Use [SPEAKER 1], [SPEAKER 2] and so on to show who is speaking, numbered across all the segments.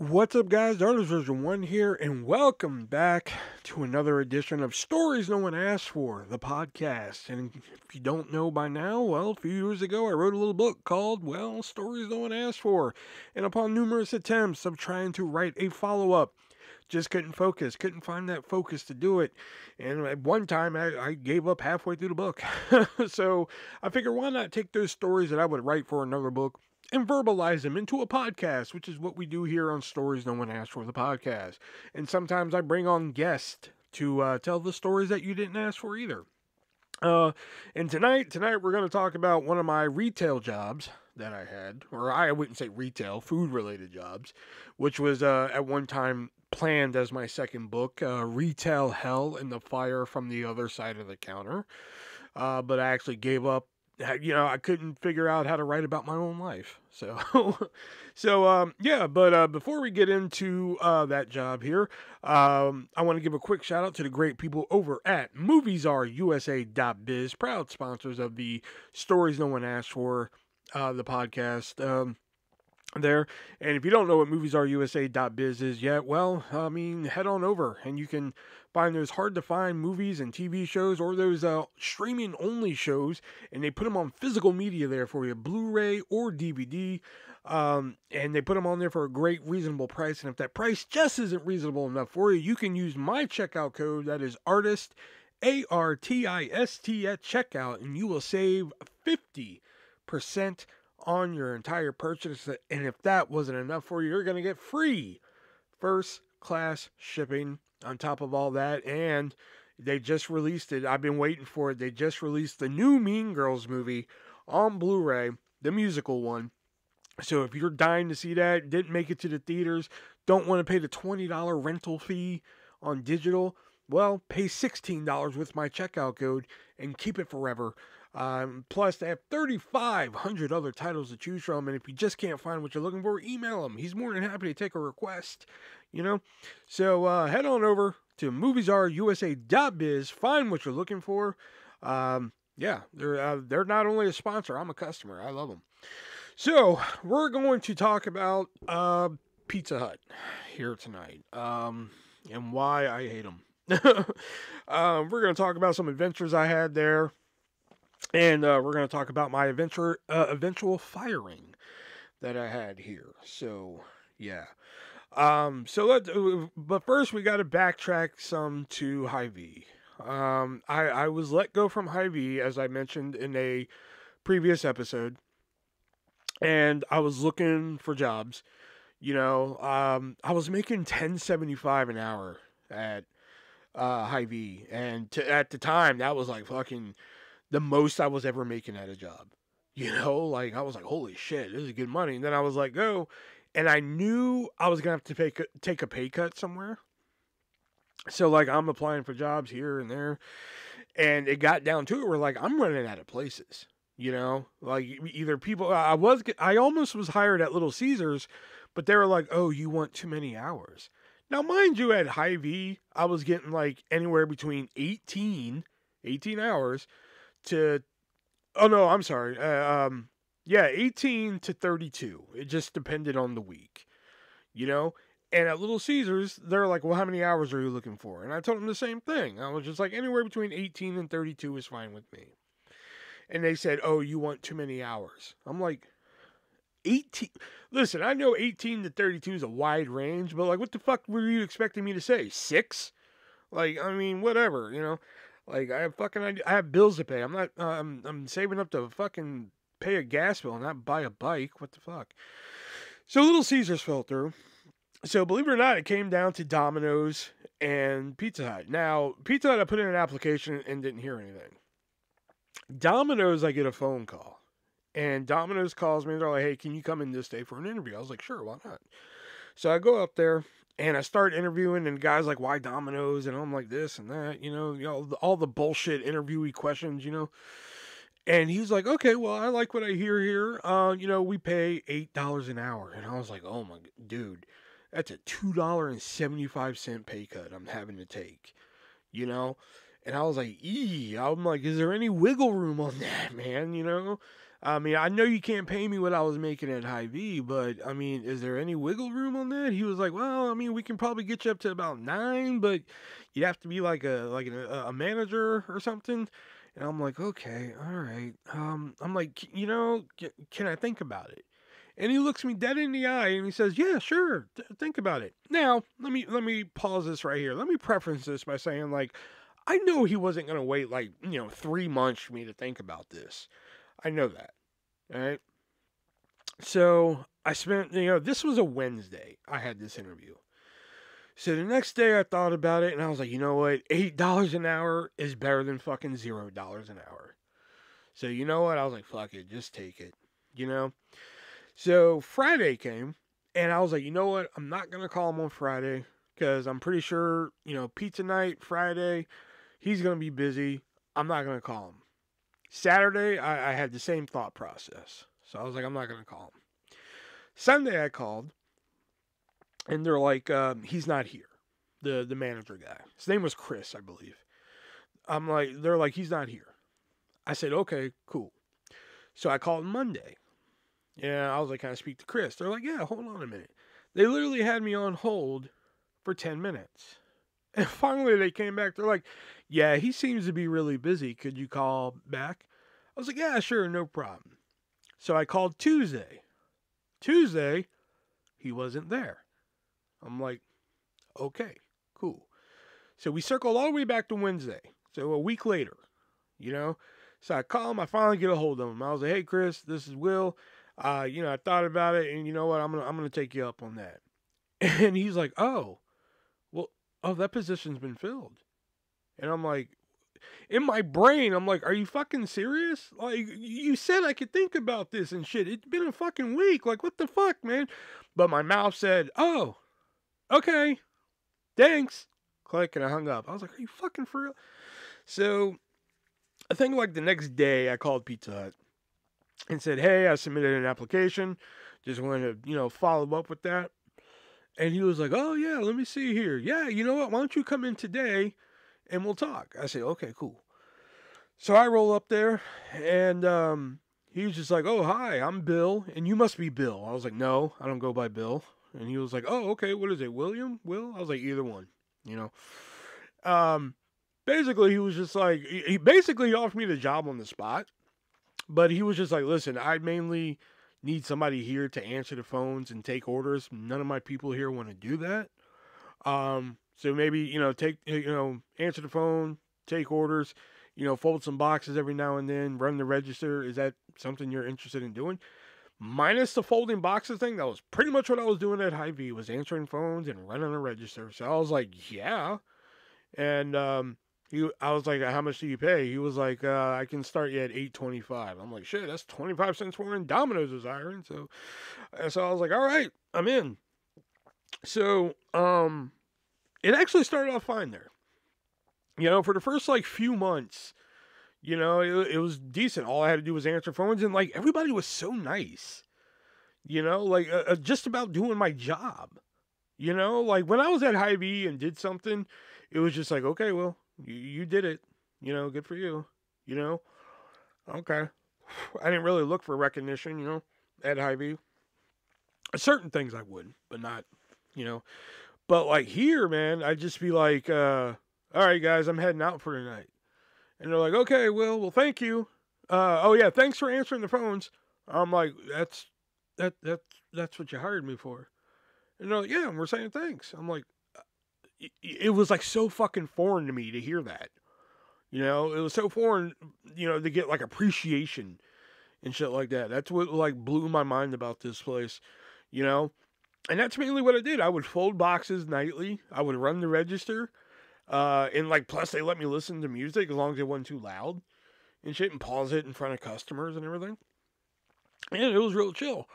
[SPEAKER 1] What's up, guys? The Artist Version 1 here, and welcome back to another edition of Stories No One Asked For, the podcast. And if you don't know by now, well, a few years ago I wrote a little book called, well, Stories No One Asked For. And upon numerous attempts of trying to write a follow up, just couldn't focus, couldn't find that focus to do it. And at one time, I, I gave up halfway through the book. so I figured, why not take those stories that I would write for another book and verbalize them into a podcast, which is what we do here on Stories No One Asked for the podcast. And sometimes I bring on guests to uh, tell the stories that you didn't ask for either. Uh, and tonight, tonight we're going to talk about one of my retail jobs that I had, or I wouldn't say retail, food related jobs, which was uh, at one time planned as my second book, uh, Retail Hell and the Fire from the Other Side of the Counter. Uh, but I actually gave up you know, I couldn't figure out how to write about my own life. So, so um, yeah. But uh, before we get into uh, that job here, um, I want to give a quick shout out to the great people over at MoviesRUSA.biz, proud sponsors of the Stories No One Asked For, uh, the podcast. Um, there. And if you don't know what MoviesRUSA.biz is yet, well, I mean, head on over and you can find those hard to find movies and TV shows or those uh, streaming only shows, and they put them on physical media there for you, Blu-ray or DVD. Um, and they put them on there for a great reasonable price. And if that price just isn't reasonable enough for you, you can use my checkout code. That is artist, A R T I S T at checkout, and you will save 50% on your entire purchase. And if that wasn't enough for you, you're going to get free first class shipping on top of all that. And they just released it. I've been waiting for it. They just released the new Mean Girls movie on Blu ray, the musical one. So if you're dying to see that, didn't make it to the theaters, don't want to pay the $20 rental fee on digital, well, pay $16 with my checkout code and keep it forever. Um, plus, they have 3,500 other titles to choose from, and if you just can't find what you're looking for, email him. He's more than happy to take a request, you know? So uh, head on over to MoviesRUSA.biz, find what you're looking for. Um, yeah, they're, uh, they're not only a sponsor, I'm a customer. I love them. So, we're going to talk about uh, Pizza Hut here tonight um, and why I hate them. um, we're going to talk about some adventures I had there and uh, we're going to talk about my adventure, uh, eventual firing that I had here. So, yeah. Um, so let, uh, but first we got to backtrack some to Hy-Vee. Um, I, I was let go from Hy-Vee as I mentioned in a previous episode, and I was looking for jobs. You know, um, I was making ten seventy five an hour at uh, Hy-Vee, and to, at the time that was like fucking the most I was ever making at a job. You know, like I was like, holy shit, this is good money. And then I was like. Oh, and I knew I was gonna have to take a, take a pay cut somewhere. So like I'm applying for jobs here and there, and it got down to it where like I'm running out of places. You know, like either people I was I almost was hired at Little Caesars, but they were like, oh, you want too many hours. Now, mind you, at Hy-Vee, I was getting like anywhere between 18, 18 hours to oh no, I'm sorry. Uh, um, yeah, 18 to 32. It just depended on the week, you know. And at Little Caesars, they're like, "Well, how many hours are you looking for?" And I told them the same thing. I was just like, anywhere between 18 and 32 is fine with me. And they said, "Oh, you want too many hours." I'm like, 18 listen i know 18 to 32 is a wide range but like what the fuck were you expecting me to say six like i mean whatever you know like I have fucking I have bills to pay. I'm not um, I'm saving up to fucking pay a gas bill, not buy a bike. What the fuck? So Little Caesars fell through. So believe it or not, it came down to Domino's and Pizza Hut. Now Pizza Hut, I put in an application and didn't hear anything. Domino's, I get a phone call, and Domino's calls me. They're like, "Hey, can you come in this day for an interview?" I was like, "Sure, why not?" So I go up there and I start interviewing, and guys like, "Why Domino's?" and I'm like this and that, you know, you know, all the bullshit interviewee questions, you know. And he's like, "Okay, well, I like what I hear here. Uh, you know, we pay eight dollars an hour." And I was like, "Oh my dude, that's a two dollar and seventy five cent pay cut I'm having to take," you know. And I was like, "Ee," I'm like, "Is there any wiggle room on that, man?" You know. I mean, I know you can't pay me what I was making at Hy-Vee, but I mean, is there any wiggle room on that? He was like, well, I mean, we can probably get you up to about nine, but you'd have to be like a like a, a manager or something. And I'm like, okay, all right. Um, I'm like, you know, can I think about it? And he looks me dead in the eye and he says, "Yeah, sure. Th- think about it." Now, let me let me pause this right here. Let me preface this by saying, like, I know he wasn't gonna wait like you know three months for me to think about this. I know that. All right. So I spent, you know, this was a Wednesday. I had this interview. So the next day I thought about it and I was like, you know what? $8 an hour is better than fucking $0 an hour. So you know what? I was like, fuck it, just take it. You know? So Friday came and I was like, you know what? I'm not going to call him on Friday because I'm pretty sure, you know, pizza night, Friday, he's going to be busy. I'm not going to call him. Saturday, I, I, had the same thought process. So I was like, I'm not going to call him. Sunday, I called, and they're like, um, he's not here. The the manager guy. His name was Chris, I believe. I'm like, they're like, he's not here. I said, okay, cool. So I called Monday. Yeah, I was like, can I speak to Chris? They're like, yeah, hold on a minute. They literally had me on hold for 10 minutes. And finally they came back. They're like, yeah, he seems to be really busy. Could you call back? I was like, yeah, sure, no problem. So I called Tuesday. Tuesday, he wasn't there. I'm like, okay, cool. So we circled all the way back to Wednesday. So a week later, you know. So I call him. I finally get a hold of him. I was like, hey, Chris, this is Will. Uh, you know, I thought about it, and you know what? I'm gonna I'm gonna take you up on that. And he's like, oh, oh, that position's been filled. And I'm like, in my brain, I'm like, are you fucking serious? Like, you said I could think about this and shit. It's been a fucking week. Like, what the fuck, man? But my mouth said, oh, okay, thanks. Click, and I hung up. I was like, are you fucking for real? So, I think like the next day, I called Pizza Hut and said, hey, I submitted an application. Just wanted to, you know, follow up with that. And he was like, oh, yeah, let me see here. Yeah, you know what? Why don't you come in today? and we'll talk. I say, okay, cool. So I roll up there, and um, he was just like, oh, hi, I'm Bill, and you must be Bill. I was like, no, I don't go by Bill. And he was like, oh, okay, what is it, William? Will? I was like, either one, you know. Um, basically, he was just like, he basically offered me the job on the spot, but he was just like, listen, I mainly need somebody here to answer the phones and take orders. None of my people here want to do that. Um, so maybe, you know, take, you know, answer the phone, take orders, you know, fold some boxes every now and then, run the register. Is that something you're interested in doing? Minus the folding boxes thing, that was pretty much what I was doing at Hy-Vee, was answering phones and running the register. So I was like, yeah. And um, he, I was like, how much do you pay? He was like, uh, I can start you at eight twenty five. I'm like, shit, that's twenty five cents more than Domino's is hiring. So, so I was like, all right, I'm in. So, um, it actually started off fine there. You know, for the first like few months, you know, it, it was decent. All I had to do was answer phones, and like everybody was so nice. You know, like uh, uh just about doing my job. You know, like when I was at Hy-Vee and did something, it was just like, okay, well, you, you did it. You know, good for you. You know, okay. I didn't really look for recognition, you know, at Hy-Vee. Certain things I would, but not, you know. But like here, man, I'd just be like, uh, all right, guys, I'm heading out for tonight. And they're like, okay, well, well, thank you. Uh, oh yeah, thanks for answering the phones. I'm like, that's that that that's what you hired me for. And they're like, yeah, we're saying thanks. I'm like, it was like so fucking foreign to me to hear that. You know, it was so foreign, you know, to get like appreciation and shit like that. That's what like blew my mind about this place. You know, and that's mainly what I did. I would fold boxes nightly. I would run the register. Uh, and like, plus they let me listen to music as long as it wasn't too loud and shit and pause it in front of customers and everything. And it was real chill.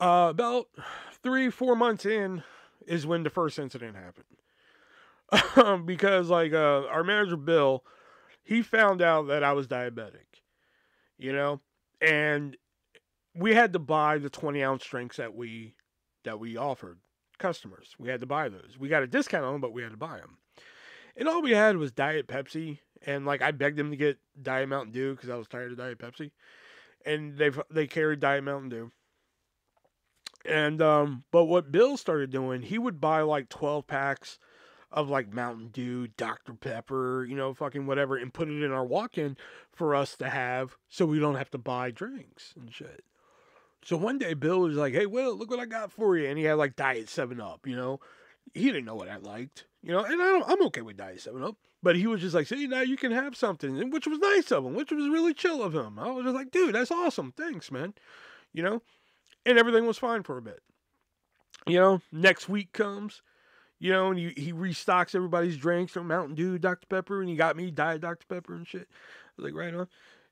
[SPEAKER 1] Uh, about three, four months in is when the first incident happened. because like, uh, our manager, Bill, he found out that I was diabetic, you know, and we had to buy the 20 ounce drinks that we that we offered customers. We had to buy those. We got a discount on them, but we had to buy them. And all we had was Diet Pepsi. And like I begged them to get Diet Mountain Dew because I was tired of Diet Pepsi. and they they carried Diet Mountain Dew. And um, but what Bill started doing, he would buy like twelve packs of like Mountain Dew, Dr. Pepper, you know, fucking whatever, and put it in our walk in for us to have so we don't have to buy drinks and shit. So one day Bill was like, Hey, Will, look what I got for you. And he had like Diet 7 Up, you know. He didn't know what I liked, you know, and I I'm okay with Diet 7 Up. But he was just like, see, now you can have something, which was nice of him, which was really chill of him. I was just like, dude, that's awesome. Thanks, man. You know? And everything was fine for a bit. You know, next week comes you know, and he, he restocks everybody's drinks from Mountain Dew, Dr. Pepper, and he got me Diet Dr. Pepper and shit. I was like, right on.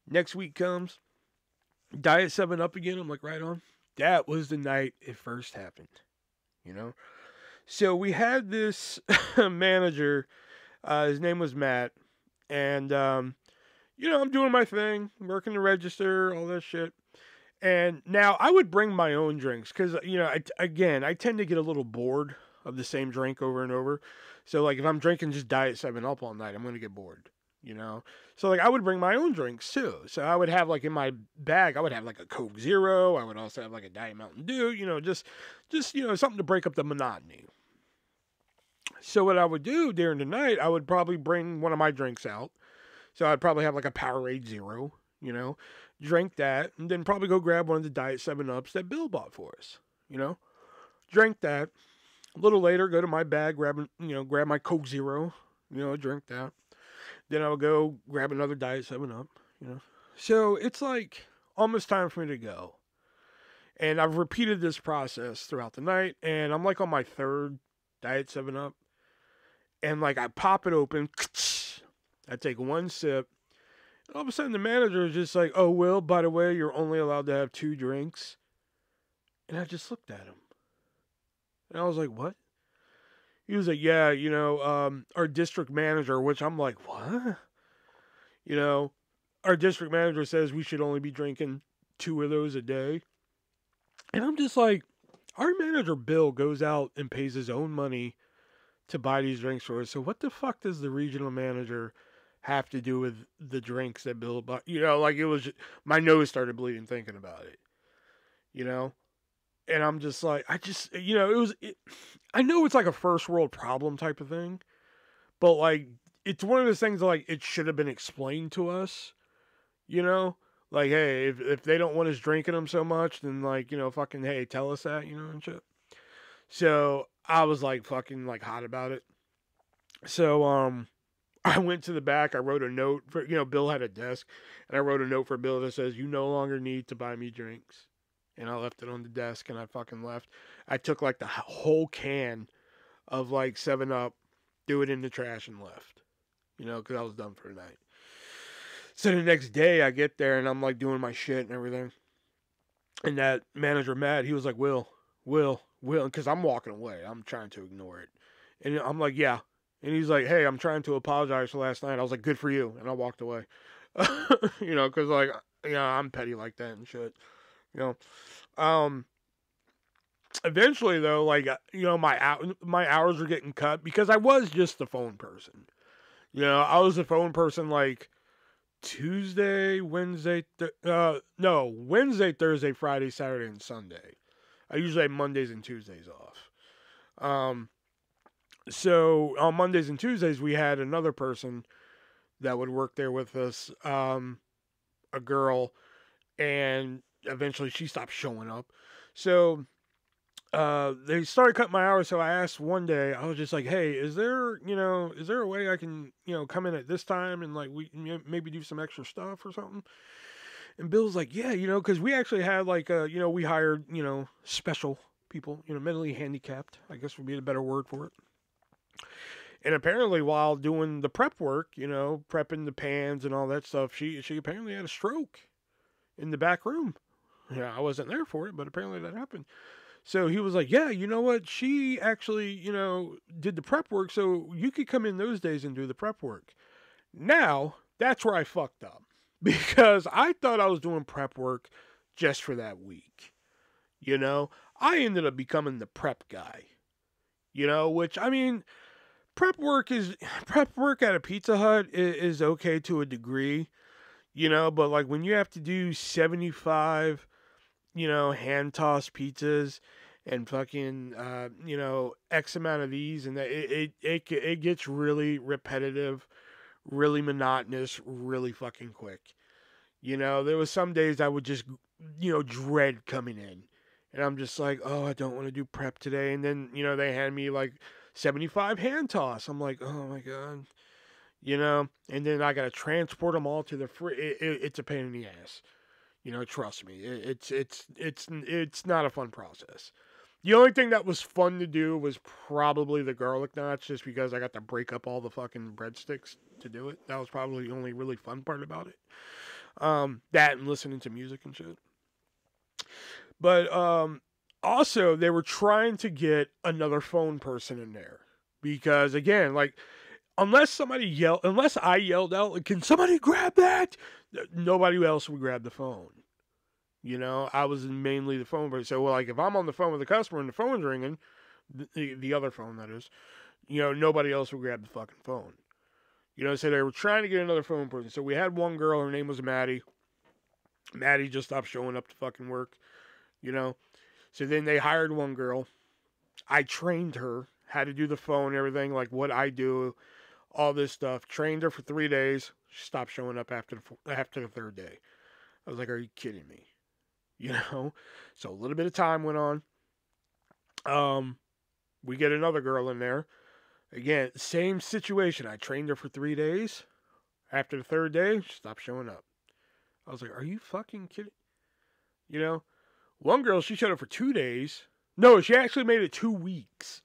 [SPEAKER 1] Next week comes, Diet 7 Up again. I'm like, right on. That was the night it first happened, you know? So we had this manager, uh, his name was Matt, and, um, you know, I'm doing my thing, working the register, all that shit. And now I would bring my own drinks because, you know, I, again, I tend to get a little bored of the same drink over and over. So like if I'm drinking just Diet Seven Up all night, I'm gonna get bored. You know, so like I would bring my own drinks too. So I would have like in my bag, I would have like a Coke Zero. I would also have like a Diet Mountain Dew. You know, just just you know something to break up the monotony. So what I would do during the night, I would probably bring one of my drinks out. So I'd probably have like a Powerade Zero, you know, drink that, and then probably go grab one of the Diet Seven Ups that Bill bought for us, you know, drink that, a little later, go to my bag, grab you know, grab my Coke Zero, you know, drink that. Then I'll go grab another Diet Seven Up, you know. So it's like almost time for me to go. And I've repeated this process throughout the night, and I'm like on my third Diet 7 Up. And like I pop it open, I take one sip, and all of a sudden the manager is just like, Oh, Will, by the way, you're only allowed to have two drinks. And I just looked at him. And I was like, what? He was like, yeah, you know, um, our district manager, which I'm like, what? You know, our district manager says we should only be drinking two of those a day. And I'm just like, our manager Bill goes out and pays his own money to buy these drinks for us. So what the fuck does the regional manager have to do with the drinks that Bill bought? You know, like it was just, my nose started bleeding thinking about it. You know, and I'm just like, I just, you know, it was, it, I know it's like a first world problem type of thing, but like, it's one of those things like it should have been explained to us, you know, like, hey, if if they don't want us drinking them so much, then like, you know, fucking, hey, tell us that, you know, and shit. So I was like, fucking, like hot about it. So um, I went to the back. I wrote a note for, you know, Bill had a desk, and I wrote a note for Bill that says, "You no longer need to buy me drinks." And I left it on the desk and I fucking left. I took like the whole can of like 7 Up, threw it in the trash and left. You know, because I was done for the night. So the next day I get there and I'm like doing my shit and everything. And that manager, Matt, he was like, Will, Will, Will, because I'm walking away. I'm trying to ignore it. And I'm like, yeah. And he's like, hey, I'm trying to apologize for last night. I was like, good for you. And I walked away. you know, because like, yeah, I'm petty like that and shit. You know, um, eventually though, like uh, you know, my my hours were getting cut because I was just the phone person. You know, I was the phone person like Tuesday, Wednesday, th- uh, no, Wednesday, Thursday, Friday, Saturday, and Sunday. I usually have Mondays and Tuesdays off. Um, so on Mondays and Tuesdays, we had another person that would work there with us, um, a girl, and eventually she stopped showing up. So uh, they started cutting my hours. So I asked one day, I was just like, "Hey, is there, you know, is there a way I can, you know, come in at this time and like we maybe do some extra stuff or something?" And Bill's like, "Yeah, you know, because we actually had like, uh, you know, we hired, you know, special people, you know, mentally handicapped, I guess would be a better word for it." And apparently, while doing the prep work, you know, prepping the pans and all that stuff, she she apparently had a stroke in the back room. Yeah, I wasn't there for it, but apparently that happened. So he was like, "Yeah, you know what? She actually, you know, did the prep work, so you could come in those days and do the prep work." Now, that's where I fucked up because I thought I was doing prep work just for that week. You know, I ended up becoming the prep guy. You know, which I mean, prep work is prep work at a Pizza Hut is, is okay to a degree you know, but like when you have to do 75, you know, hand tossed pizzas and fucking, uh, you know, X amount of these, and that it, it, it, it gets really repetitive, really monotonous, really fucking quick. You know, there was some days I would just, you know, dread coming in. And I'm just like, oh, I don't want to do prep today. And then, you know, they hand me like 75 hand toss. I'm like, oh my God you know, and then I got to transport them all to the free. It, it, it's a pain in the ass, you know. Trust me, it, it's it's it's it's not a fun process. The only thing that was fun to do was probably the garlic knots, just because I got to break up all the fucking breadsticks to do it. That was probably the only really fun part about it. Um, that and listening to music and shit. But um, also, they were trying to get another phone person in there because, again, like unless somebody yelled, unless I yelled out, like, "Can somebody grab that?" Nobody else would grab the phone. You know, I was mainly the phone person. So, like, if I'm on the phone with a customer and the phone's ringing, the, the other phone that is, you know, nobody else would grab the fucking phone. You know, so they were trying to get another phone person. So we had one girl, her name was Maddie. Maddie just stopped showing up to fucking work, you know. So then they hired one girl. I trained her how to do the phone, everything, like what I do all this stuff. Trained her for three days. She stopped showing up after the after the third day. I was like, "Are you kidding me?" You know. So a little bit of time went on. Um, we get another girl in there. Again, same situation. I trained her for three days. After the third day, she stopped showing up. I was like, "Are you fucking kidding?" You know, one girl she showed up for two days. No, she actually made it two weeks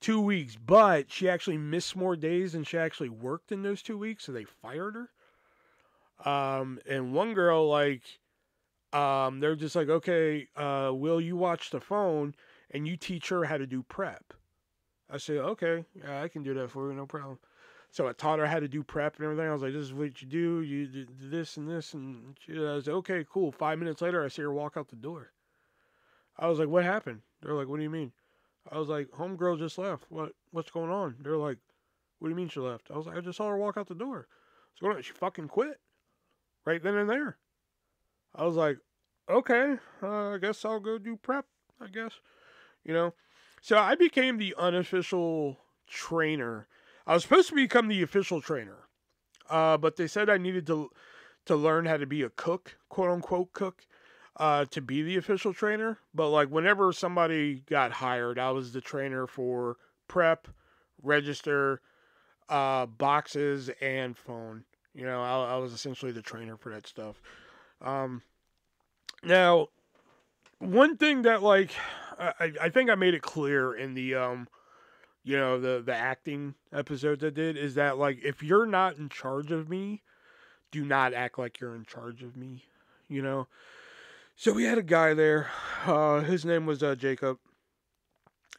[SPEAKER 1] two weeks, but she actually missed more days than she actually worked in those two weeks, so they fired her. Um, and one girl, like, um, they're just like, okay, uh, will you watch the phone and you teach her how to do prep? I said, okay, yeah, I can do that for you, no problem. So I taught her how to do prep and everything. I was like, this is what you do. You do this and this. And she was like, okay, cool. Five minutes later, I see her walk out the door. I was like, what happened? They're like, what do you mean? I was like, homegirl just left. What what's going on? They're like, what do you mean she left? I was like, I just saw her walk out the door. What's going on? She fucking quit. Right then and there. I was like, okay, uh, I guess I'll go do prep, I guess. You know? So I became the unofficial trainer. I was supposed to become the official trainer. Uh, but they said I needed to to learn how to be a cook, quote unquote cook uh, to be the official trainer, but like whenever somebody got hired, I was the trainer for prep, register, uh, boxes, and phone. You know, I, I was essentially the trainer for that stuff. Um, now, one thing that like I, I think I made it clear in the um, you know, the the acting episodes I did is that like if you're not in charge of me, do not act like you're in charge of me. You know, so we had a guy there. Uh, his name was uh, Jacob.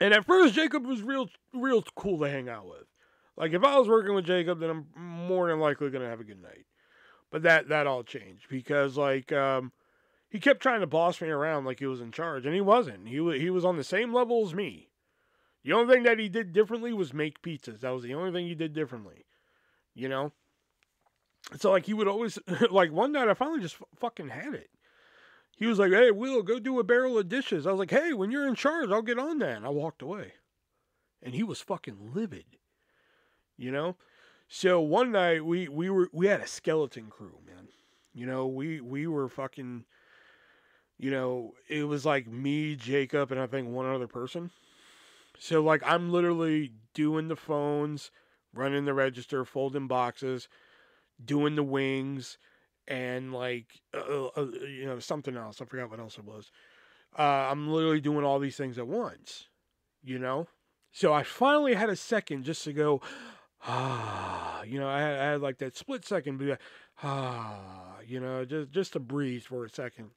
[SPEAKER 1] And at first, Jacob was real, real cool to hang out with. Like if I was working with Jacob, then I'm more than likely gonna have a good night. But that that all changed because like um, he kept trying to boss me around like he was in charge, and he wasn't. He was he was on the same level as me. The only thing that he did differently was make pizzas. That was the only thing he did differently. You know. So like he would always like one night I finally just f- fucking had it he was like, "Hey, Will, go do a barrel of dishes." I was like, "Hey, when you're in charge, I'll get on that." And I walked away, and he was fucking livid, you know. So one night we we were we had a skeleton crew, man. You know, we we were fucking. You know, it was like me, Jacob, and I think one other person. So like I'm literally doing the phones, running the register, folding boxes, doing the wings and like uh, uh, uh, you know something else. I forgot what else it was. Uh, I'm literally doing all these things at once, you know. So I finally had a second just to go, ah, you know. I had, I had like that split second, like, ah, you know, just just to breathe for a second.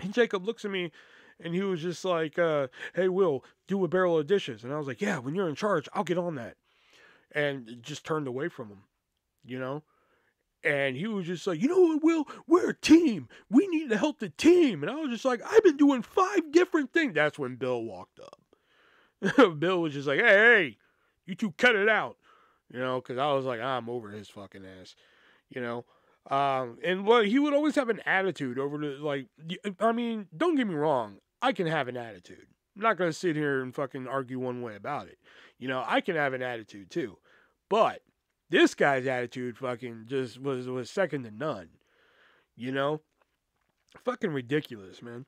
[SPEAKER 1] And Jacob looks at me, and he was just like, uh, "Hey, Will, do a barrel of dishes." And I was like, "Yeah, when you're in charge, I'll get on that." And just turned away from him, you know. And he was just like, you know what, Will? We're a team. We need to help the team. And I was just like, I've been doing five different things. That's when Bill walked up. Bill was just like, hey, hey, you two cut it out. You know, because I was like, I'm over his fucking ass. You know, Um, and what he would always have an attitude over the like. I mean, don't get me wrong. I can have an attitude. I'm not gonna sit here and fucking argue one way about it. You know, I can have an attitude too, but this guy's attitude fucking just was was second to none. You know, fucking ridiculous, man.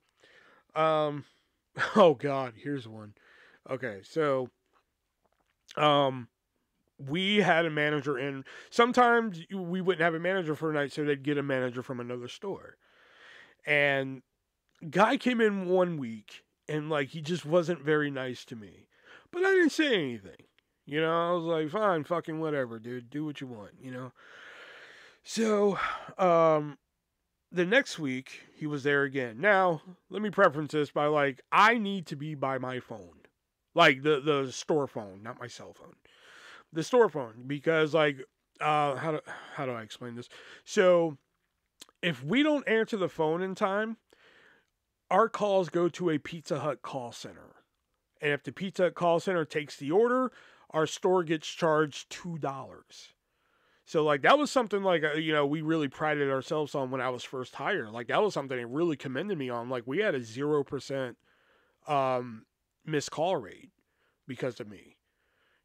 [SPEAKER 1] Um, oh god, here's one. Okay, so, um, we had a manager in. Sometimes we wouldn't have a manager for a night, so they'd get a manager from another store. And guy came in one week, and like he just wasn't very nice to me, but I didn't say anything. You know, I was like, fine, fucking whatever, dude. Do what you want, you know? So, um, the next week, he was there again. Now, let me preference this by like, I need to be by my phone. Like the, the store phone, not my cell phone. The store phone, because like, uh, how do, how do I explain this? So, if we don't answer the phone in time, our calls go to a Pizza Hut call center. And if the Pizza Hut call center takes the order, our store gets charged two dollars. So like that was something like uh, you know we really prided ourselves on when I was first hired. Like that was something they really commended me on. Like we had a zero percent um, missed call rate because of me.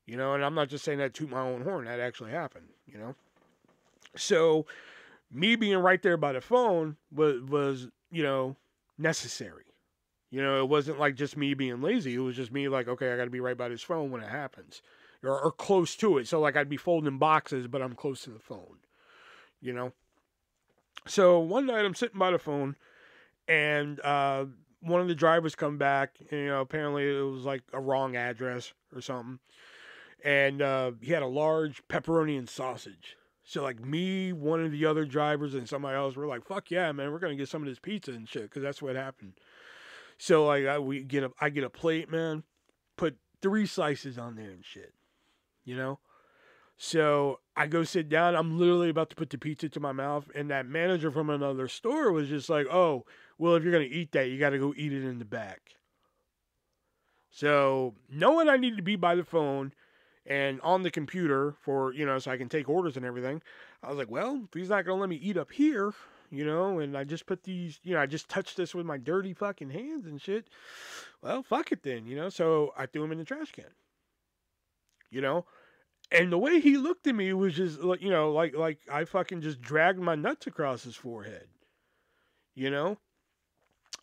[SPEAKER 1] You know, and I'm not just saying that to my own horn. That actually happened. You know, so me being right there by the phone was was you know necessary. You know, it wasn't like just me being lazy. It was just me like, okay, I got to be right by this phone when it happens, or, or close to it. So like I'd be folding boxes, but I'm close to the phone. You know. So one night I'm sitting by the phone, and uh, one of the drivers come back. And, you know, apparently it was like a wrong address or something, and uh, he had a large pepperoni and sausage. So like me, one of the other drivers, and somebody else were like, "Fuck yeah, man, we're gonna get some of this pizza and shit," because that's what happened. So like I we get a I get a plate, man, put three slices on there and shit. You know? So I go sit down. I'm literally about to put the pizza to my mouth, and that manager from another store was just like, "Oh, well, if you're gonna eat that, you got to go eat it in the back." So knowing I need to be by the phone and on the computer for you know, so I can take orders and everything, I was like, "Well, if he's not gonna let me eat up here, you know, and I just put these, you know, I just touched this with my dirty fucking hands and shit. Well, fuck it then, you know. So I threw him in the trash can. You know, and the way he looked at me was just like, you know, like like I fucking just dragged my nuts across his forehead. You know,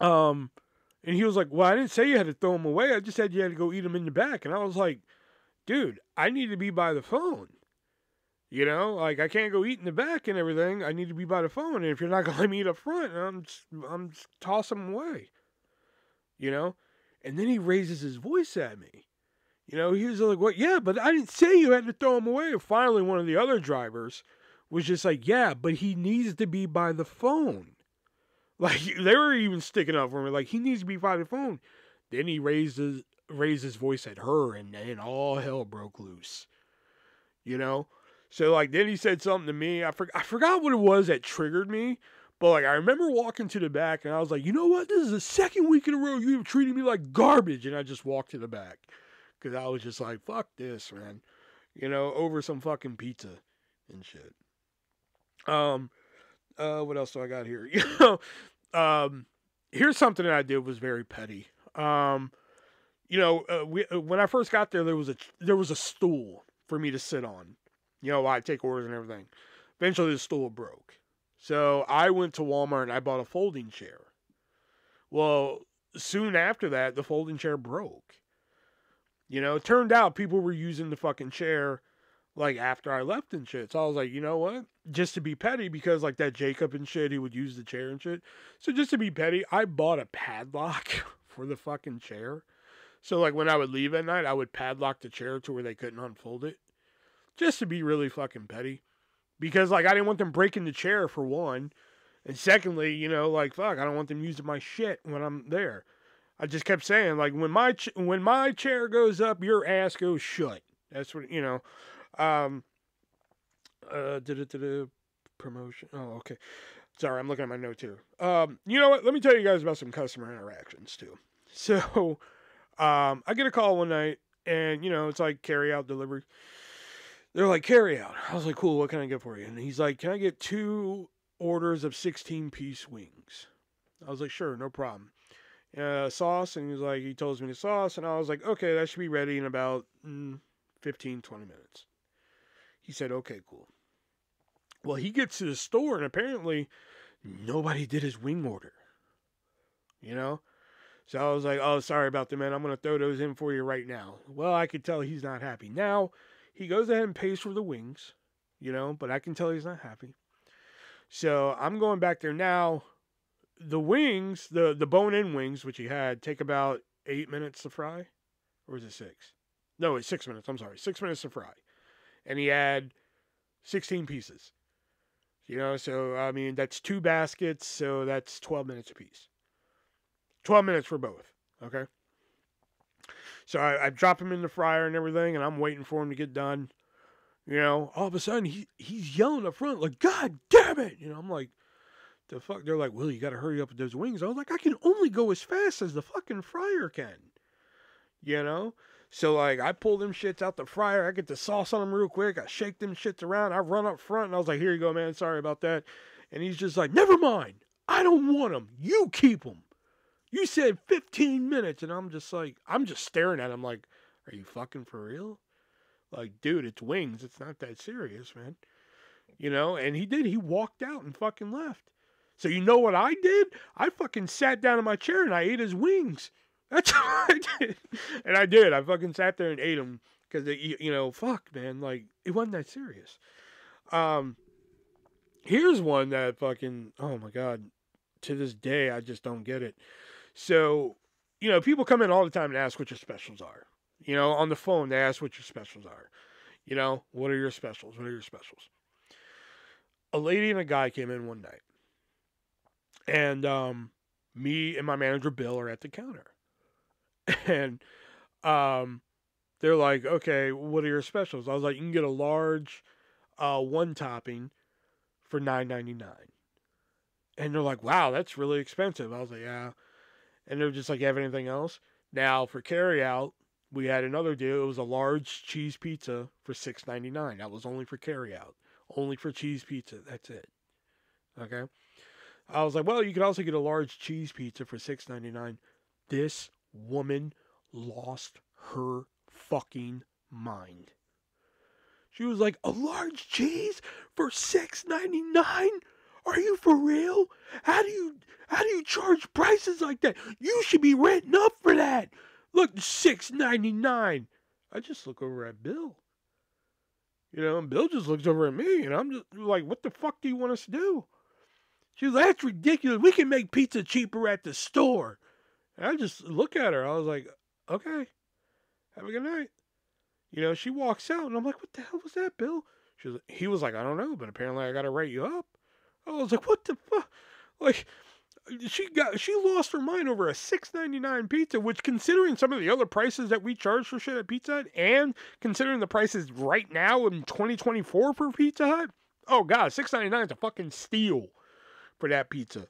[SPEAKER 1] um, and he was like, "Well, I didn't say you had to throw him away. I just said you had to go eat him in the back." And I was like, "Dude, I need to be by the phone." You know, like I can't go eat in the back and everything. I need to be by the phone. And if you're not gonna let me eat up front, I'm just, I'm just toss them away. You know, and then he raises his voice at me. You know, he was like, "What? Yeah, but I didn't say you had to throw him away." And finally, one of the other drivers was just like, "Yeah, but he needs to be by the phone." Like they were even sticking up for me, like he needs to be by the phone. Then he raised his raised his voice at her, and then all hell broke loose. You know, so like then he said something to me. I, for, I forgot what it was that triggered me. But like I remember walking to the back and I was like, you know what? This is the second week in a row you have treated me like garbage. And I just walked to the back. Cause I was just like, fuck this, man. You know, over some fucking pizza and shit. Um uh what else do I got here? You know, um here's something that I did was very petty. Um you know, uh, we, uh, when I first got there, there was a there was a stool for me to sit on you know, I take orders and everything. Eventually, the stool broke. So I went to Walmart and I bought a folding chair. Well, soon after that, the folding chair broke. You know, it turned out people were using the fucking chair like after I left and shit. So I was like, you know what? Just to be petty, because like that Jacob and shit, he would use the chair and shit. So just to be petty, I bought a padlock for the fucking chair. So like when I would leave at night, I would padlock the chair to where they couldn't unfold it just to be really fucking petty. Because like I didn't want them breaking the chair for one, and secondly, you know, like fuck, I don't want them using my shit when I'm there. I just kept saying like when my ch- when my chair goes up, your ass goes shut. That's what you know. Um. Uh. Promotion. Oh, okay. Sorry, I'm looking at my notes here. Um. You know what? Let me tell you guys about some customer interactions too. So, um, I get a call one night, and you know it's like carry out delivery they're like carry out. I was like, cool. What can I get for you? And he's like, can I get two orders of 16 piece wings. I was like, sure, no problem. Uh, sauce, and he was like, he tells me the sauce, and I was like, okay, that should be ready in about mm, 15, 20 minutes. He said, okay, cool. Well, he gets to the store, and apparently nobody did his wing order. You know? So I was like, oh, sorry about that, man. I'm going to throw those in for you right now. Well, I could tell he's not happy. Now, he goes ahead and pays for the wings, you know, but I can tell he's not happy. So I'm going back there now. The wings, the, the bone in wings, which he had, take about eight minutes to fry. Or is it six? No, it's six minutes. I'm sorry. Six minutes to fry. And he had 16 pieces. You know, so I mean, that's two baskets, so that's 12 minutes apiece. 12 minutes for both. Okay. So I, I drop him in the fryer and everything, and I'm waiting for him to get done. You know, all of a sudden he he's yelling up front like, "God damn it!" You know, I'm like, "The fuck?" They're like, "Will you got to hurry up with those wings." I was like, "I can only go as fast as the fucking fryer can." You know, so like I pull them shits out the fryer, I get the sauce on them real quick, I shake them shits around, I run up front, and I was like, "Here you go, man. Sorry about that." And he's just like, "Never mind. I don't want them. You keep them." You said 15 minutes, and I'm just like, I'm just staring at him like, are you fucking for real? Like, dude, it's wings. It's not that serious, man. You know, and he did. He walked out and fucking left. So you know what I did? I fucking sat down in my chair and I ate his wings. That's what I did. And I did. I fucking sat there and ate them because, you know, fuck, man. Like, it wasn't that serious. Um, here's one that fucking, oh my God. To this day, I just don't get it. So, you know, people come in all the time and ask what your specials are. You know, on the phone, they ask what your specials are. You know, what are your specials? What are your specials? A lady and a guy came in one night. And um, me and my manager Bill are at the counter. And um, they're like, okay, what are your specials? I was like, you can get a large uh, one topping for nine ninety nine. And they're like, wow, that's really expensive. I was like, yeah. And they're just like, have anything else? Now for carry out, we had another deal. It was a large cheese pizza for six ninety nine. That was only for carry out, only for cheese pizza. That's it. Okay. I was like, well, you could also get a large cheese pizza for six ninety nine. This woman lost her fucking mind. She was like, a large cheese for six ninety nine? Are you for real? How do you how do you charge prices like that? You should be renting up for that. Look, six ninety nine. I just look over at Bill. You know, and Bill just looks over at me, and I'm just like, "What the fuck do you want us to do?" She's like, "That's ridiculous. We can make pizza cheaper at the store." And I just look at her. I was like, "Okay, have a good night." You know, she walks out, and I'm like, "What the hell was that, Bill?" She was, he was like, "I don't know, but apparently I got to write you up." I was like, "What the fuck?" Like, she got she lost her mind over a six ninety nine pizza, which considering some of the other prices that we charge for shit at Pizza Hut, and considering the prices right now in twenty twenty four for Pizza Hut, oh god, six ninety nine is a fucking steal for that pizza.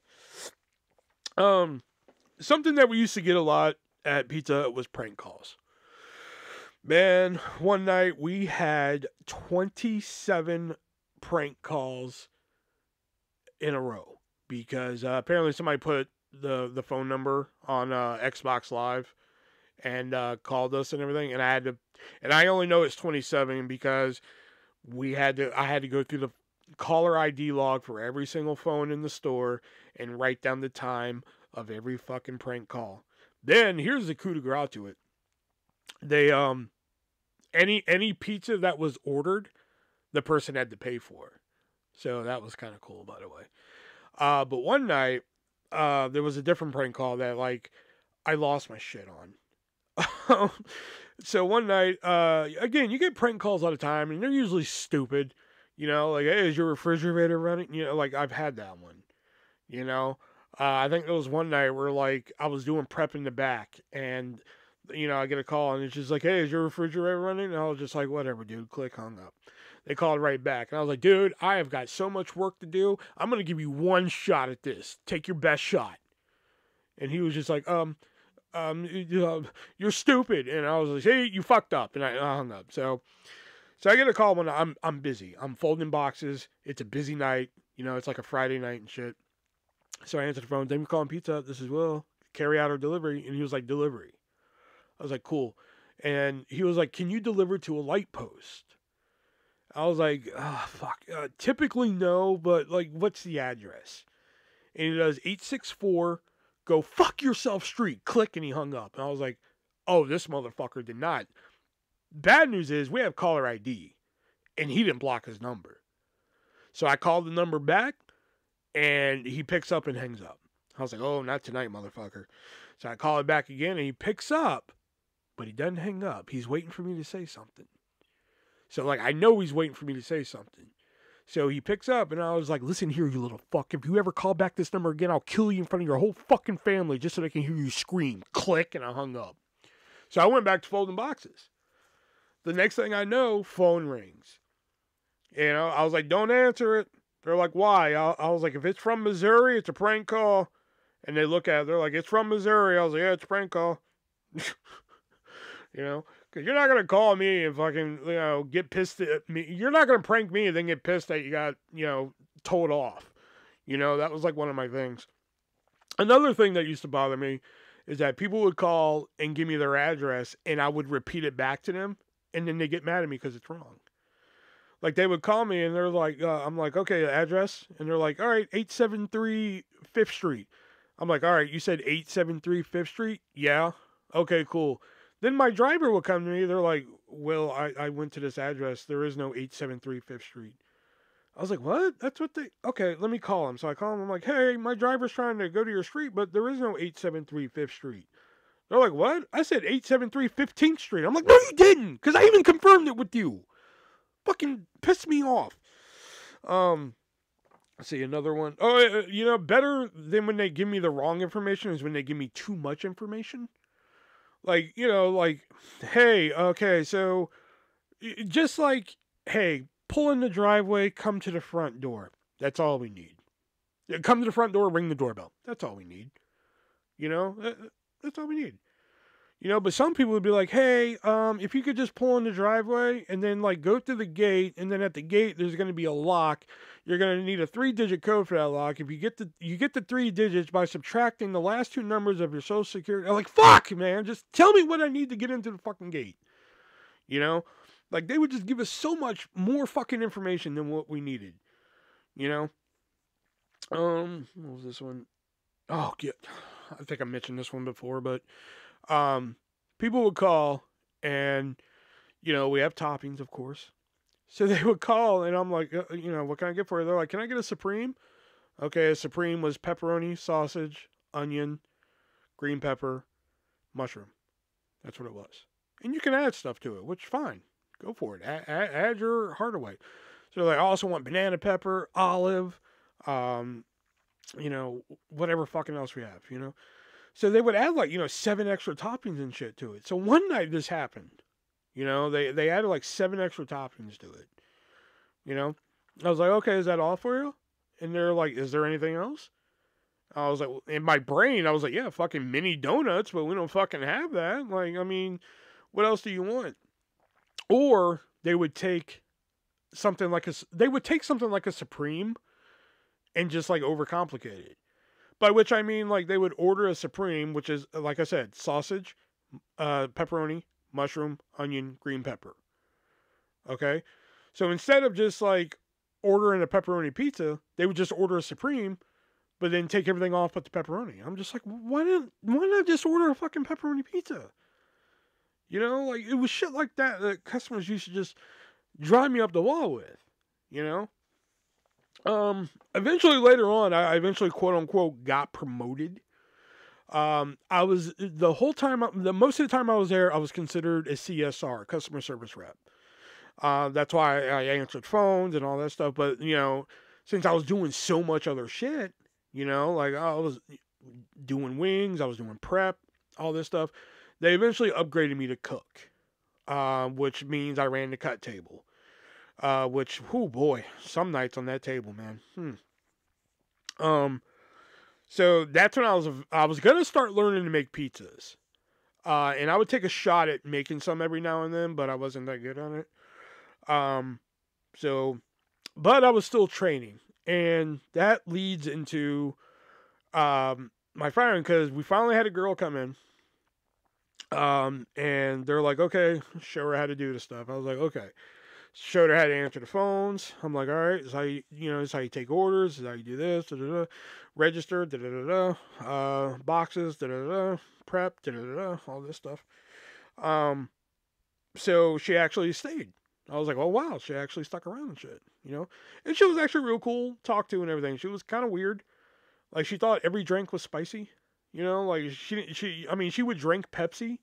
[SPEAKER 1] Um, something that we used to get a lot at Pizza Hut was prank calls. Man, one night we had twenty seven prank calls in a row because uh, apparently somebody put the the phone number on uh, Xbox Live and uh, called us and everything, and I had to, and I only know it's 27 because we had to, I had to go through the caller ID log for every single phone in the store and write down the time of every fucking prank call. Then here's the coup de grace to it. They um any any pizza that was ordered, the person had to pay for. So that was kind of cool, by the way. Uh, but one night, uh, there was a different prank call that like I lost my shit on. so one night, uh, again, you get prank calls all the time, and they're usually stupid. You know, like, hey, is your refrigerator running? You know, like I've had that one. You know, uh, I think there was one night where like I was doing prep in the back, and you know I get a call, and it's just like, hey, is your refrigerator running? And I was just like, whatever, dude. Click, hung up. They called right back. And I was like, dude, I have got so much work to do. I'm going to give you one shot at this. Take your best shot. And he was just like, um, um, you're stupid. And I was like, hey, you fucked up. And I hung up. So, so I get a call when I'm, I'm busy. I'm folding boxes. It's a busy night. You know, it's like a Friday night and shit. So I answered the phone. Then we calling Pizza This is Will. Carry out or delivery? And he was like, delivery. I was like, cool. And he was like, can you deliver to a light post? I was like, oh, fuck. Uh, typically, no, but like, what's the address? And he does 864 go fuck yourself street. Click, and he hung up. And I was like, oh, this motherfucker did not. Bad news is we have caller ID, and he didn't block his number. So I called the number back, and he picks up and hangs up. I was like, oh, not tonight, motherfucker. So I call it back again, and he picks up, but he doesn't hang up. He's waiting for me to say something. So, like, I know he's waiting for me to say something. So he picks up, and I was like, listen here, you little fuck. If you ever call back this number again, I'll kill you in front of your whole fucking family just so they can hear you scream. Click, and I hung up. So I went back to folding boxes. The next thing I know, phone rings. You know, I was like, don't answer it. They're like, why? I, I was like, if it's from Missouri, it's a prank call. And they look at it, they're like, it's from Missouri. I was like, yeah, it's a prank call. you know, because you're not going to call me and fucking, you know, get pissed at me. You're not going to prank me and then get pissed that you got, you know, told off. You know, that was like one of my things. Another thing that used to bother me is that people would call and give me their address and I would repeat it back to them and then they get mad at me because it's wrong. Like they would call me and they're like, uh, I'm like, okay, address. And they're like, all right, 873 5th Street. I'm like, all right, you said 873 5th Street? Yeah. Okay, cool. Then my driver will come to me. They're like, well, I, I went to this address. There is no 873 5th Street. I was like, what? That's what they. Okay, let me call him. So I call him. I'm like, hey, my driver's trying to go to your street, but there is no 873 5th Street. They're like, what? I said 873 15th Street. I'm like, no, you didn't, because I even confirmed it with you. Fucking pissed me off. Um, see another one. Oh, uh, you know, better than when they give me the wrong information is when they give me too much information. Like, you know, like, hey, okay, so just like, hey, pull in the driveway, come to the front door. That's all we need. Come to the front door, ring the doorbell. That's all we need. You know, that's all we need. You know, but some people would be like, "Hey, um, if you could just pull in the driveway and then like go through the gate, and then at the gate there's going to be a lock. You're going to need a three-digit code for that lock. If you get the you get the three digits by subtracting the last two numbers of your social security. I'm like, fuck, man, just tell me what I need to get into the fucking gate. You know, like they would just give us so much more fucking information than what we needed. You know. Um, what was this one? Oh, yeah. I think I mentioned this one before, but um, people would call and, you know, we have toppings, of course. So they would call and I'm like, uh, you know, what can I get for you? They're like, can I get a Supreme? Okay, a Supreme was pepperoni, sausage, onion, green pepper, mushroom. That's what it was. And you can add stuff to it, which fine. Go for it. Add, add, add your heart away. So they also want banana pepper, olive, um, you know, whatever fucking else we have, you know. So they would add like, you know, seven extra toppings and shit to it. So one night this happened. You know, they, they added like seven extra toppings to it. You know? I was like, okay, is that all for you? And they're like, is there anything else? I was like, in my brain, I was like, yeah, fucking mini donuts, but we don't fucking have that. Like, I mean, what else do you want? Or they would take something like a, they would take something like a Supreme and just like overcomplicate it. By which I mean like they would order a supreme, which is like I said, sausage, uh, pepperoni, mushroom, onion, green pepper. Okay, so instead of just like ordering a pepperoni pizza, they would just order a supreme, but then take everything off but the pepperoni. I'm just like, why didn't why didn't I just order a fucking pepperoni pizza? You know, like it was shit like that that customers used to just drive me up the wall with. You know, um, eventually, later on, I eventually quote unquote got promoted. Um, I was the whole time, the most of the time I was there, I was considered a CSR, customer service rep. Uh, that's why I answered phones and all that stuff. But you know, since I was doing so much other shit, you know, like I was doing wings, I was doing prep, all this stuff. They eventually upgraded me to cook, uh, which means I ran the cut table. Uh, which, oh boy, some nights on that table, man. Hmm. Um, so that's when I was I was gonna start learning to make pizzas, uh, and I would take a shot at making some every now and then, but I wasn't that good on it. Um, so, but I was still training, And that leads into um, my firing because we finally had a girl come in. Um, and they're like, okay, show her how to do the stuff. I was like, okay. Showed her how to answer the phones. I'm like, all right, is how you, you know, is how you take orders. Is how you do this. Da, da, da. Register. Da, da, da, da. Uh, boxes. Da, da, da. Prep. Da, da, da. All this stuff. Um, so she actually stayed. I was like, oh wow, she actually stuck around and shit, you know. And she was actually real cool, talk to and everything. She was kind of weird, like she thought every drink was spicy, you know. Like she she, I mean, she would drink Pepsi,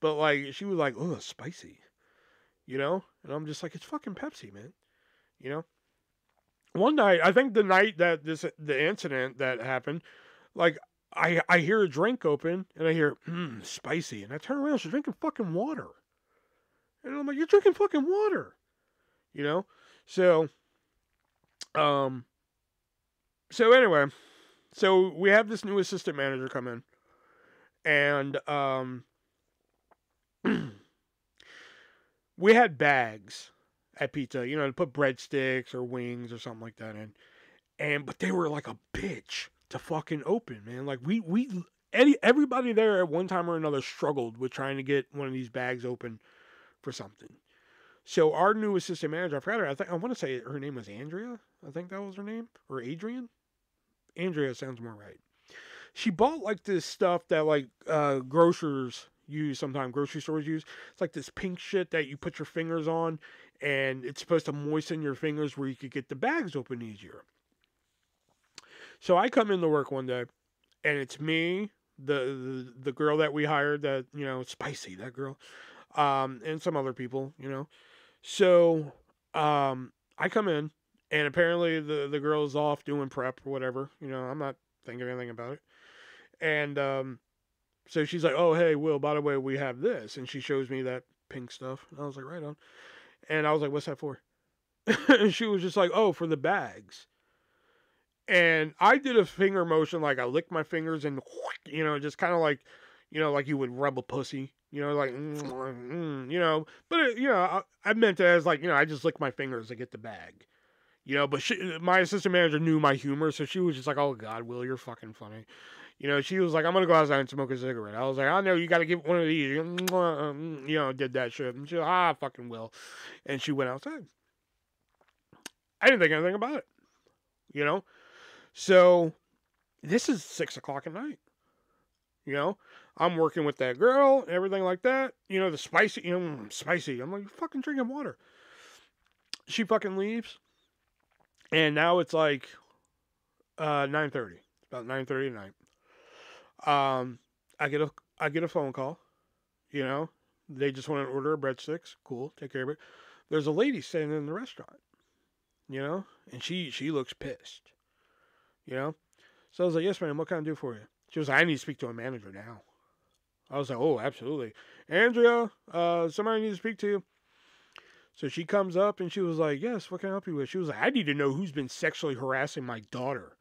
[SPEAKER 1] but like she was like, oh, spicy, you know. And I'm just like, it's fucking Pepsi, man, you know. One night, I think the night that this the incident that happened, like I I hear a drink open and I hear mm, spicy, and I turn around, she's drinking fucking water. And I'm like, you're drinking fucking water. You know? So, um, so anyway, so we have this new assistant manager come in. And, um, we had bags at pizza, you know, to put breadsticks or wings or something like that in. And, but they were like a bitch to fucking open, man. Like we, we, everybody there at one time or another struggled with trying to get one of these bags open for something. So our new assistant manager, I forgot her. I think I want to say her name was Andrea. I think that was her name or Adrian. Andrea sounds more right. She bought like this stuff that like uh, grocers use sometimes grocery stores use. It's like this pink shit that you put your fingers on, and it's supposed to moisten your fingers where you could get the bags open easier. So I come into work one day, and it's me, the the, the girl that we hired, that you know, spicy that girl, um, and some other people, you know. So um, I come in, and apparently the the girl is off doing prep or whatever. You know, I'm not thinking anything about it. And um, so she's like, "Oh, hey, Will. By the way, we have this," and she shows me that pink stuff. And I was like, "Right on." And I was like, "What's that for?" and she was just like, "Oh, for the bags." And I did a finger motion, like I licked my fingers and, you know, just kind of like, you know, like you would rub a pussy, you know, like, mm, mm, you know, but, it, you know, I, I, meant it as like, you know, I just licked my fingers to get the bag, you know, but she, my assistant manager knew my humor, so she was just like, oh, God, Will, you're fucking funny. You know, she was like, I'm to go outside and smoke a cigarette. I was like, I know, you got to get one of these. You know, did that shit. And she like, ah, fucking Will. And she went outside. I didn't think anything about it, you know? So this is six o'clock at night. You know, I'm working with that girl, everything like that. You know, the spicy, you know, spicy. I'm like, fucking drinking water. She fucking leaves. And now it's like uh 9:30. It's about 9:30 at night. Um I get a I get a phone call. You know, they just want to order a breadsticks. Cool, take care of it. There's a lady standing in the restaurant. You know, and she she looks pissed. You know? So I was like, yes, ma'am, what can I do for you? She was like, I need to speak to a manager now. I was like, oh, absolutely. Andrea, uh, somebody needs to speak to you. So she comes up and she was like, yes, what can I help you with? She was like, I need to know who's been sexually harassing my daughter.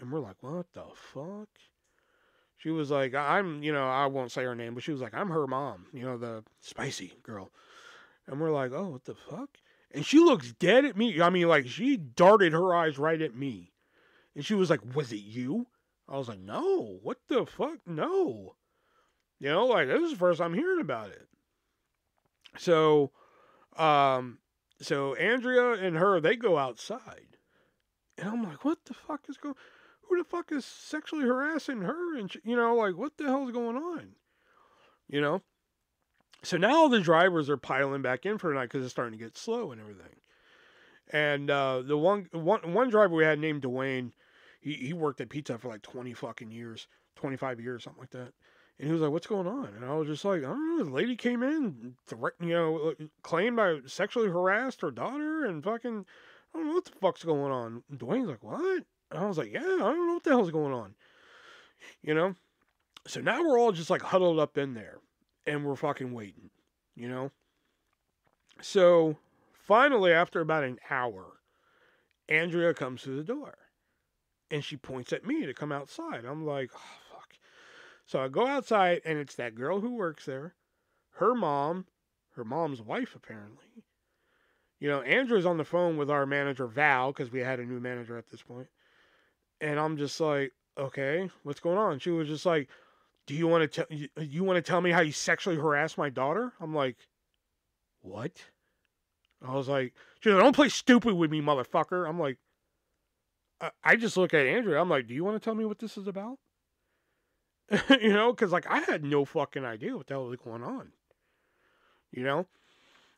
[SPEAKER 1] And we're like, what the fuck? She was like, I'm, you know, I won't say her name, but she was like, I'm her mom, you know, the spicy girl. And we're like, oh, what the fuck? And she looks dead at me. I mean, like, she darted her eyes right at me. And she was like, Was it you? I was like, No, what the fuck? No. You know, like this is the first I'm hearing about it. So um so Andrea and her, they go outside. And I'm like, what the fuck is going who the fuck is sexually harassing her? And, she, you know, like, what the hell is going on? You know? So now the drivers are piling back in for tonight because it's starting to get slow and everything. And uh, the one, one, one driver we had named Dwayne, he, he worked at Pizza for like 20 fucking years, 25 years, something like that. And he was like, "What's going on?" And I was just like, "I don't know." The lady came in, threatened, you know, claimed I sexually harassed her daughter, and fucking, I don't know what the fuck's going on. Dwayne's like, "What?" And I was like, "Yeah, I don't know what the hell's going on," you know. So now we're all just like huddled up in there, and we're fucking waiting, you know. So finally, after about an hour, Andrea comes to the door and she points at me to come outside. I'm like, oh, fuck. So I go outside, and it's that girl who works there, her mom, her mom's wife, apparently. You know, Andrea's on the phone with our manager Val because we had a new manager at this point, and I'm just like, okay, what's going on? She was just like, do you want to tell you, you want to tell me how you sexually harassed my daughter? I'm like, what? I was like, she's like, don't play stupid with me, motherfucker. I'm like, I, I just look at Andrea. I'm like, do you want to tell me what this is about? you know, because like I had no fucking idea what the hell was going on. You know,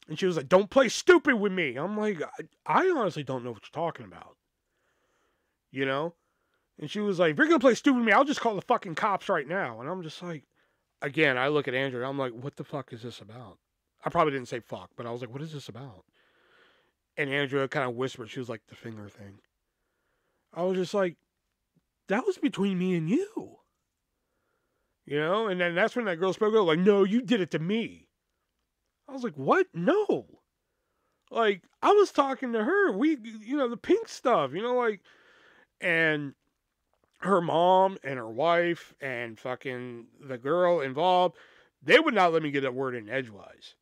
[SPEAKER 1] and she was like, "Don't play stupid with me." I'm like, I, I honestly don't know what you're talking about. You know, and she was like, "If you're gonna play stupid with me, I'll just call the fucking cops right now." And I'm just like, again, I look at Andrea. I'm like, "What the fuck is this about?" I probably didn't say fuck, but I was like, "What is this about?" And Andrea kind of whispered. She was like, "The finger thing." I was just like, "That was between me and you." You know, and then that's when that girl spoke up, like, no, you did it to me. I was like, what? No. Like, I was talking to her. We, you know, the pink stuff, you know, like, and her mom and her wife and fucking the girl involved, they would not let me get a word in edgewise.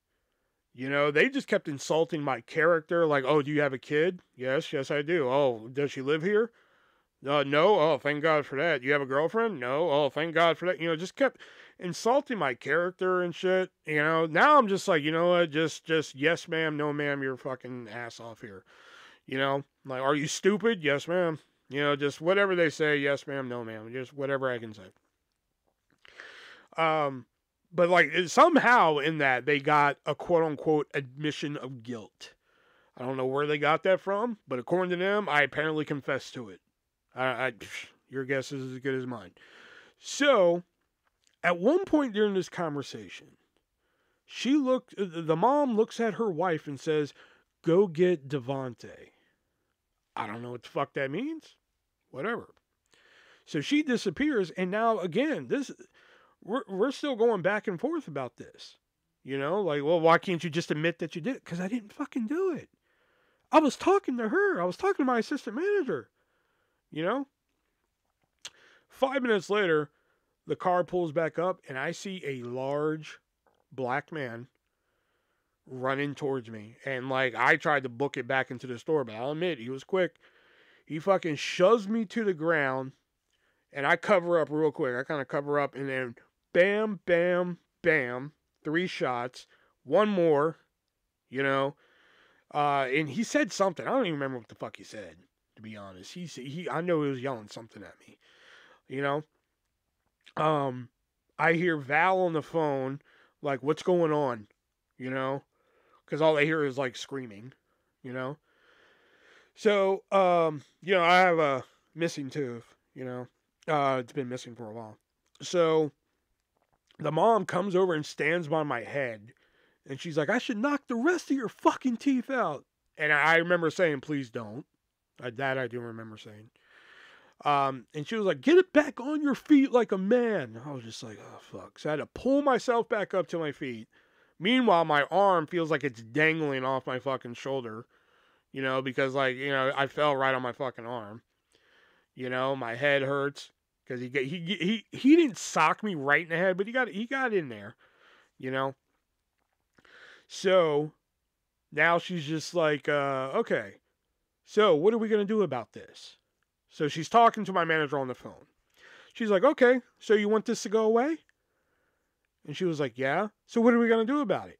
[SPEAKER 1] You know, they just kept insulting my character, like, oh, do you have a kid? Yes, yes, I do. Oh, does she live here? Uh, no. Oh, thank God for that. You have a girlfriend? No. Oh, thank God for that. You know, just kept insulting my character and shit. You know, now I'm just like, you know what? Just, just yes, ma'am. No, ma'am. You're fucking ass off here. You know, like, are you stupid? Yes, ma'am. You know, just whatever they say. Yes, ma'am. No, ma'am. Just whatever I can say. Um, but like somehow in that they got a quote unquote admission of guilt. I don't know where they got that from, but according to them, I apparently confessed to it. I, I, your guess is as good as mine. So, at one point during this conversation, she looked. The mom looks at her wife and says, "Go get Devante." I don't know what the fuck that means. Whatever. So she disappears, and now again, this we're we're still going back and forth about this. You know, like, well, why can't you just admit that you did it? Because I didn't fucking do it. I was talking to her. I was talking to my assistant manager. You know? Five minutes later, the car pulls back up, and I see a large black man running towards me. And like I tried to book it back into the store, but I'll admit he was quick. He fucking shoves me to the ground and I cover up real quick. I kind of cover up and then bam, bam, bam, three shots, one more, you know. Uh, and he said something. I don't even remember what the fuck he said to be honest. He he I know he was yelling something at me. You know? Um I hear Val on the phone like what's going on? You know? Cuz all they hear is like screaming, you know? So, um, you know, I have a missing tooth, you know. Uh it's been missing for a while. So the mom comes over and stands by my head and she's like, I should knock the rest of your fucking teeth out. And I remember saying, please don't. Uh, that I do remember saying. Um, and she was like, "Get it back on your feet like a man." I was just like, "Oh fuck!" So I had to pull myself back up to my feet. Meanwhile, my arm feels like it's dangling off my fucking shoulder, you know, because like you know I fell right on my fucking arm. You know, my head hurts because he he he he didn't sock me right in the head, but he got he got in there, you know. So now she's just like, uh, okay, so, what are we going to do about this? So, she's talking to my manager on the phone. She's like, okay, so you want this to go away? And she was like, yeah. So, what are we going to do about it?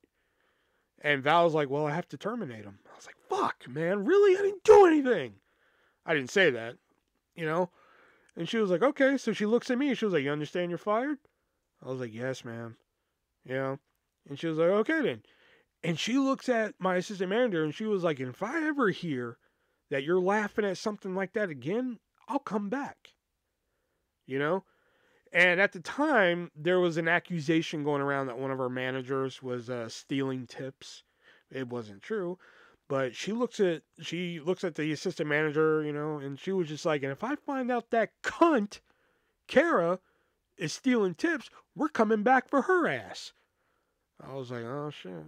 [SPEAKER 1] And Val was like, well, I have to terminate him. I was like, fuck, man, really? I didn't do anything. I didn't say that, you know? And she was like, okay. So she looks at me she was like, you understand you're fired? I was like, yes, ma'am. You know? And she was like, okay then. And she looks at my assistant manager and she was like, if I ever hear that you're laughing at something like that again, I'll come back. You know? And at the time, there was an accusation going around that one of our managers was uh, stealing tips. It wasn't true, but she looks at she looks at the assistant manager, you know, and she was just like, "And if I find out that cunt, Kara, is stealing tips, we're coming back for her ass." I was like, "Oh shit."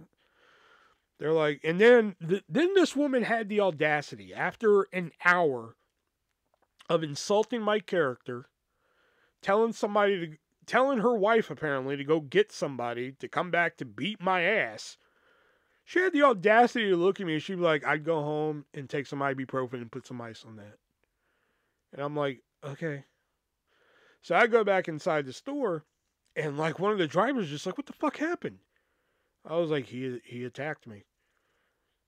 [SPEAKER 1] They're like, and then the, then this woman had the audacity after an hour of insulting my character, telling somebody to telling her wife apparently to go get somebody to come back to beat my ass. She had the audacity to look at me and she'd be like, I'd go home and take some ibuprofen and put some ice on that. And I'm like, okay. So I go back inside the store and like one of the drivers just like, what the fuck happened? I was like, he he attacked me.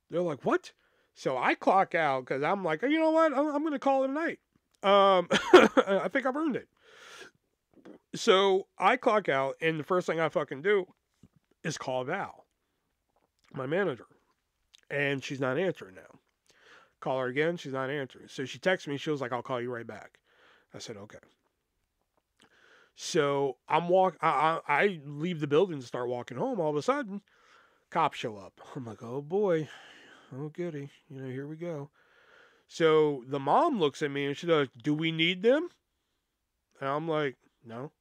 [SPEAKER 1] They're like, what? So I clock out because I'm like, you know what? I'm, I'm going to call it a night. Um, I think I've earned it. So I clock out, and the first thing I fucking do is call Val, my manager, and she's not answering now. Call her again, she's not answering. So she texts me. She was like, "I'll call you right back." I said, "Okay." So I'm walk. I, I, I leave the building to start walking home. All of a sudden, cops show up. I'm like, "Oh boy, oh goody, you know, here we go." So the mom looks at me and she goes, "Do we need them?" And I'm like, "No."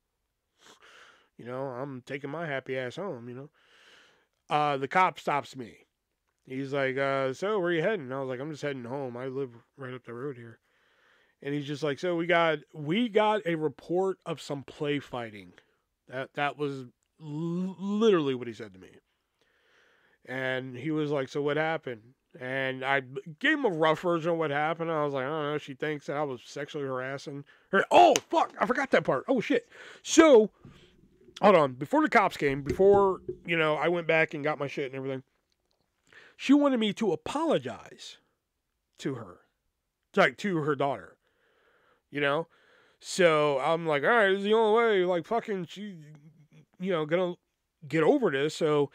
[SPEAKER 1] You know, I'm taking my happy ass home. You know. Uh, the cop stops me. He's like, uh, "So where you heading?" And I was like, "I'm just heading home. I live right up the road here." And he's just like, "So we got we got a report of some play fighting." That that was l- literally what he said to me. And he was like, "So what happened?" And I gave him a rough version of what happened. I was like, I don't know. She thinks that I was sexually harassing her. Oh, fuck. I forgot that part. Oh, shit. So, hold on. Before the cops came, before, you know, I went back and got my shit and everything, she wanted me to apologize to her, like to her daughter, you know? So I'm like, all right, this is the only way. Like, fucking, she, you know, gonna get over this. So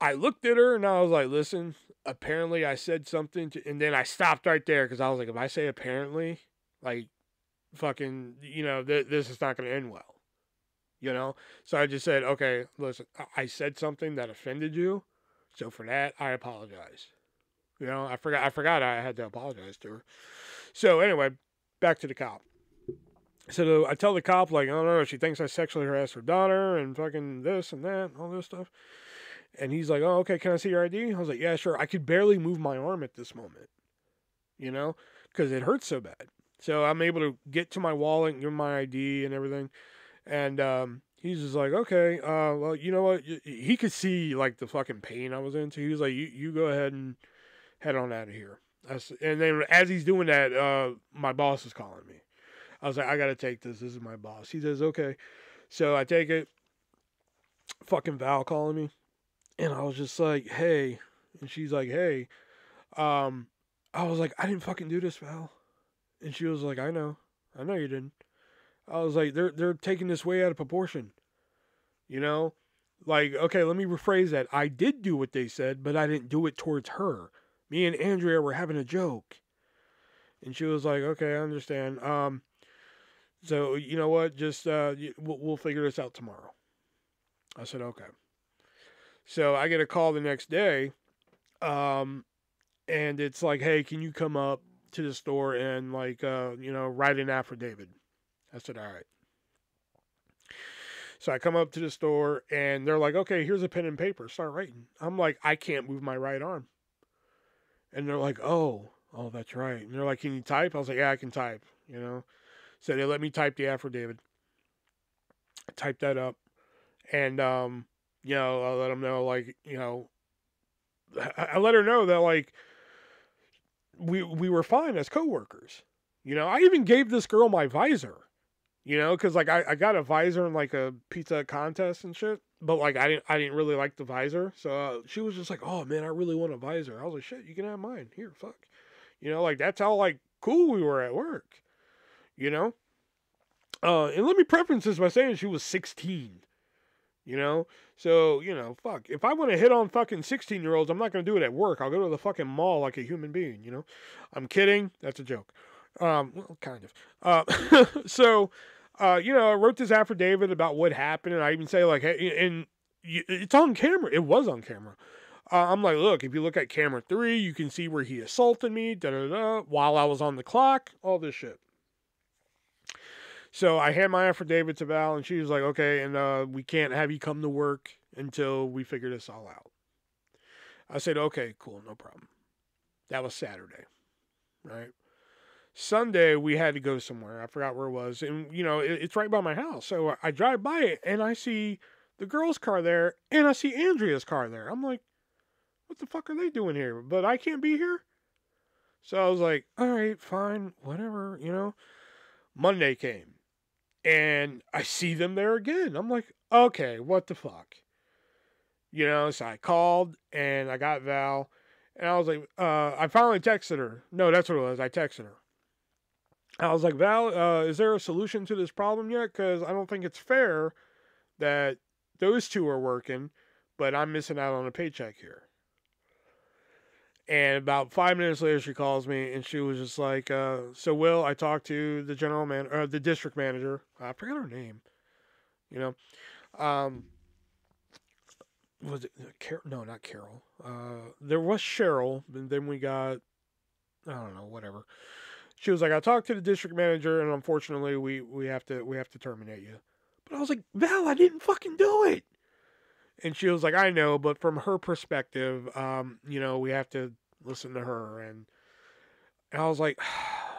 [SPEAKER 1] I looked at her and I was like, listen, apparently I said something to, and then I stopped right there because I was like, if I say apparently, like, fucking, you know, th- this is not to end well, you know? So I just said, okay, listen, I said something that offended you. So for that, I apologize. You know, I forgot, I forgot I had to apologize to her. So anyway, back to the cop. So I tell the cop, like, I don't know, she thinks I sexually harassed her daughter and fucking this and that, and all this stuff. And he's like, "Oh, okay. Can I see your ID?" I was like, "Yeah, sure." I could barely move my arm at this moment, you know, because it hurts so bad. So I'm able to get to my wallet and give him my ID and everything. And um, he's just like, "Okay, uh, well, you know what?" He could see like the fucking pain I was into. He was like, "You you go ahead and head on out of here." and then as he's doing that, uh, my boss is calling me. I was like, "I gotta take this. This is my boss." He says, "Okay." So I take it. Fucking Val calling me and I was just like, hey. And she's like, hey. Um, I was like, I didn't fucking do this, Val. And she was like, I know. I know you didn't. I was like, they're they're taking this way out of proportion. You know? Like, okay, let me rephrase that. I did do what they said, but I didn't do it towards her. Me and Andrea were having a joke. And she was like, okay, I understand. Um, so you know what? Just uh, we'll, we'll figure this out tomorrow. I said, okay. So I get a call the next day, um, and it's like, hey, can you come up to the store and like, uh, you know, write an affidavit? I said, all right. So I come up to the store and they're like, okay, here's a pen and paper, start writing. I'm like, I can't move my right arm. And they're like, oh, oh, that's right. And they're like, can you type? I was like, yeah, I can type, you know. So they let me type the affidavit. I typed that up. And um, you know, I let them know, like, you know, I let her know that, like, we we were fine as coworkers. You know, I even gave this girl my visor. You know, because like I, I got a visor in like a pizza contest and shit, but like I didn't I didn't really like the visor, so uh, she was just like, "Oh man, I really want a visor." I was like, "Shit, you can have mine. Here, fuck." You know, like that's how like cool we were at work. You know, uh, and let me preference this by saying she was 16. You know? So, you know, fuck. If I want to hit on fucking 16 year olds, I'm not going to do it at work. I'll go to the fucking mall like a human being, you know? I'm kidding. That's a joke. Um, well, kind of. Uh, so, uh, you know, I wrote this affidavit about what happened, and I even say, like, hey, and it's on camera. It was on camera. Uh, I'm like, look, if you look at camera three, you can see where he assaulted me, da da da, while I was on the clock, all this shit. So I hand my affidavit to Val, and she was like, okay, and uh, we can't have you come to work until we figure this all out. I said, okay, cool, no problem. That was Saturday, right? Sunday, we had to go somewhere. I forgot where it was. And, you know, it, it's right by my house. So I drive by it, and I see the girl's car there, and I see Andrea's car there. I'm like, what the fuck are they doing here? But I can't be here. So I was like, all right, fine, whatever, you know. Monday came and I see them there again. I'm like, okay, what the fuck? You know, so I called and I got Val and I was like, uh, I finally texted her. No, that's what it was. I texted her. I was like, Val, uh, is there a solution to this problem yet? Because I don't think it's fair that those two are working, but I'm missing out on a paycheck here. And about five minutes later, she calls me and she was just like, uh, "So, Will, I talked to the general man, or the district manager. I forgot her name. You know, um, was it Carol? No, not Carol. Uh, there was Cheryl, and then we got, I don't know, whatever. She was like, I talked to the district manager, and unfortunately, we we have to we have to terminate you. But I was like, Val, I didn't fucking do it. And she was like, I know, but from her perspective, um, you know, we have to listen to her. And, and I was like,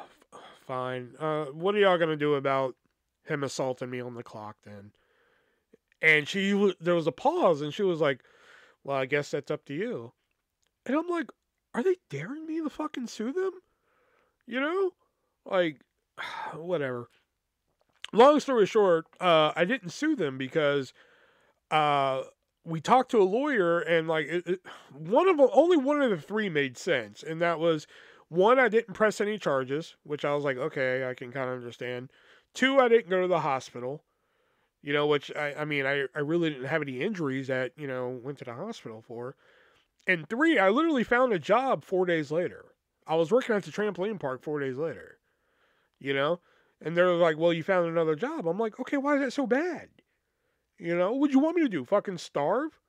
[SPEAKER 1] fine. Uh, what are y'all going to do about him assaulting me on the clock then? And she, there was a pause, and she was like, well, I guess that's up to you. And I'm like, are they daring me to fucking sue them? You know? Like, whatever. Long story short, uh, I didn't sue them because uh, we talked to a lawyer and like it, it, one of only one of the three made sense, and that was one I didn't press any charges, which I was like, okay, I can kind of understand. Two, I didn't go to the hospital, you know, which I, I mean, I, I really didn't have any injuries that you know went to the hospital for. And three, I literally found a job four days later. I was working at the trampoline park four days later, you know, and they're like, well, you found another job. I'm like, okay, why is that so bad? You know, what you want me to do? Fucking starve?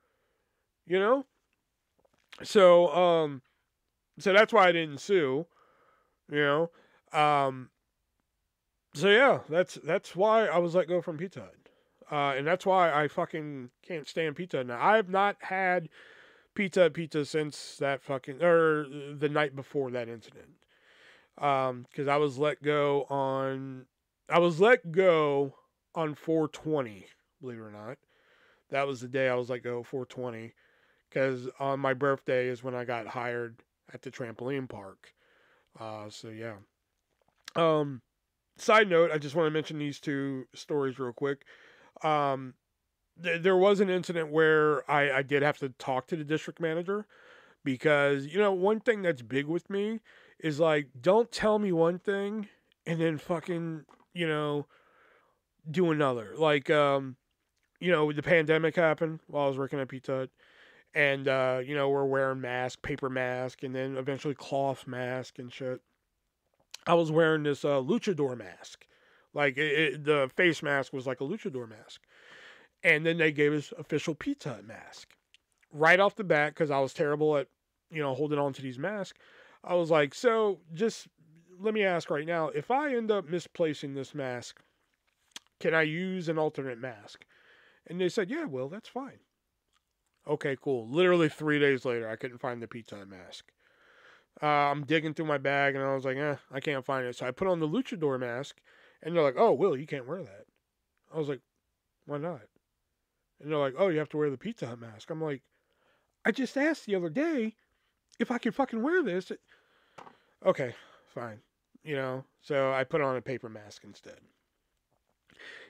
[SPEAKER 1] You know? So, um, so that's why I didn't sue. You know? Um, so yeah, that's that's why I was let go from Pizza Hut. Uh, and that's why I fucking can't stand Pizza Hut now. I've not had Pizza Hut pizza since that fucking or the night before that incident. Um, because I was let go on I was let go on 420 believe it or not. That was the day I was like, oh, 420. Because on my birthday is when I got hired at the trampoline park. Uh, so, yeah. Um, side note, I just want to mention these two stories real quick. Um, th- there was an incident where I, I did have to talk to the district manager because, you know, one thing that's big with me is like, don't tell me one thing and then fucking, you know, do another. Like, um, you know, the pandemic happened while I was working at Pizza Hut. And, uh, you know, we're wearing masks, paper mask, and then eventually cloth mask and shit. I was wearing this uh, luchador mask. Like, it, it, the face mask was like a luchador mask. And then they gave us official Pizza Hut mask. Right off the bat, because I was terrible at, you know, holding on to these masks, I was like, so just let me ask right now if I end up misplacing this mask, can I use an alternate mask? And they said, yeah, well, that's fine. Okay, cool. Literally three days later, I couldn't find the pizza mask. Uh, I'm digging through my bag and I was like, eh, I can't find it. So I put on the luchador mask and they're like, oh, Will, you can't wear that. I was like, why not? And they're like, oh, you have to wear the Pizza Hut mask. I'm like, I just asked the other day if I could fucking wear this. Okay, fine. You know, so I put on a paper mask instead.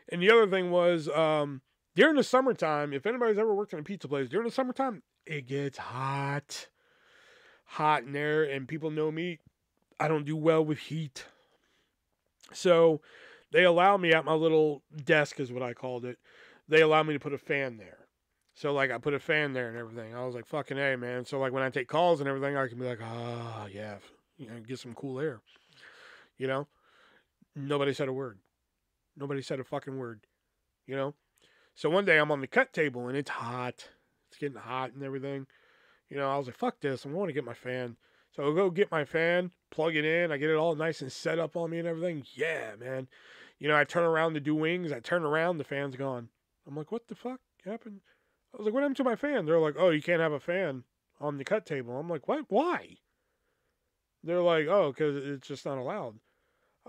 [SPEAKER 1] And the other thing was, um, during the summertime, if anybody's ever worked in a pizza place, during the summertime, it gets hot. Hot in there, and people know me. I don't do well with heat. So they allow me at my little desk, is what I called it. They allow me to put a fan there. So like I put a fan there and everything. I was like, fucking A, man. So like when I take calls and everything, I can be like, ah, oh, yeah, you know, get some cool air. You know? Nobody said a word. Nobody said a fucking word. You know? So one day I'm on the cut table and it's hot. It's getting hot and everything. You know, I was like, fuck this. I'm going to get my fan. So I'll go get my fan, plug it in. I get it all nice and set up on me and everything. Yeah, man. You know, I turn around to do wings. I turn around, the fan's gone. I'm like, what the fuck happened? I was like, what happened to my fan? They're like, oh, you can't have a fan on the cut table. I'm like, what? Why? They're like, oh, because it's just not allowed.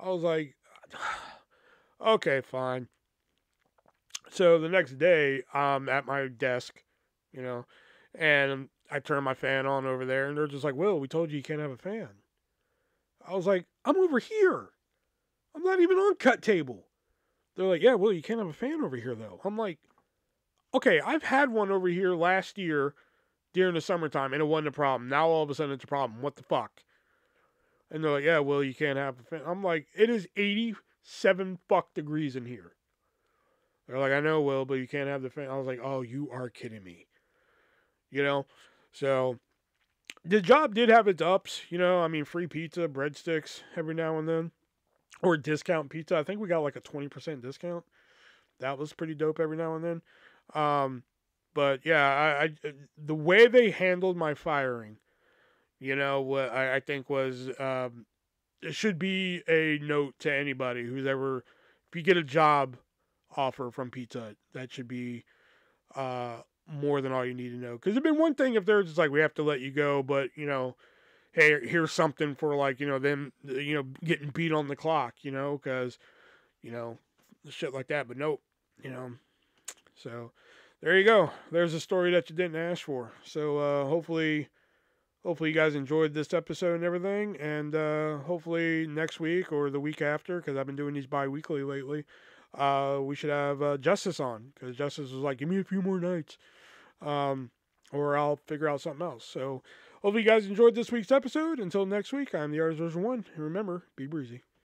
[SPEAKER 1] I was like, okay, fine. So the next day, I'm at my desk, you know, and I turn my fan on over there, and they're just like, "Will, we told you you can't have a fan." I was like, "I'm over here. I'm not even on cut table." They're like, "Yeah, Will, you can't have a fan over here though." I'm like, "Okay, I've had one over here last year during the summertime, and it wasn't a problem. Now all of a sudden it's a problem. What the fuck?" And they're like, "Yeah, well, you can't have a fan." I'm like, "It is 87 fuck degrees in here." They're like, "I know, Will, but you can't have the fan." I was like, "Oh, you are kidding me." You know, so the job did have its ups, you know. I mean, free pizza, breadsticks every now and then, or discount pizza. I think we got like a twenty percent discount. That was pretty dope every now and then. Um, but yeah, I, I, the way they handled my firing, you know, what I, I think was um, it should be a note to anybody who's ever if you get a job offer from Pizza Hut, that should be uh, more than all you need to know. Because it'd been one thing if they're just like, we have to let you go, but you know, hey, here's something for like you know them, you know, getting beat on the clock, you know, because you know, shit like that. But nope, you know, so there you go. There's a story that you didn't ask for. So uh, hopefully. Hopefully you guys enjoyed this episode and everything, and uh, hopefully next week or the week after, because I've been doing these bi-weekly lately, uh, we should have uh, Justice on because Justice was like, "Give me a few more nights." um, or I'll figure out something else. So, hopefully, you guys enjoyed this week's episode. Until next week, I'm the Artist Version 1. And remember, be breezy.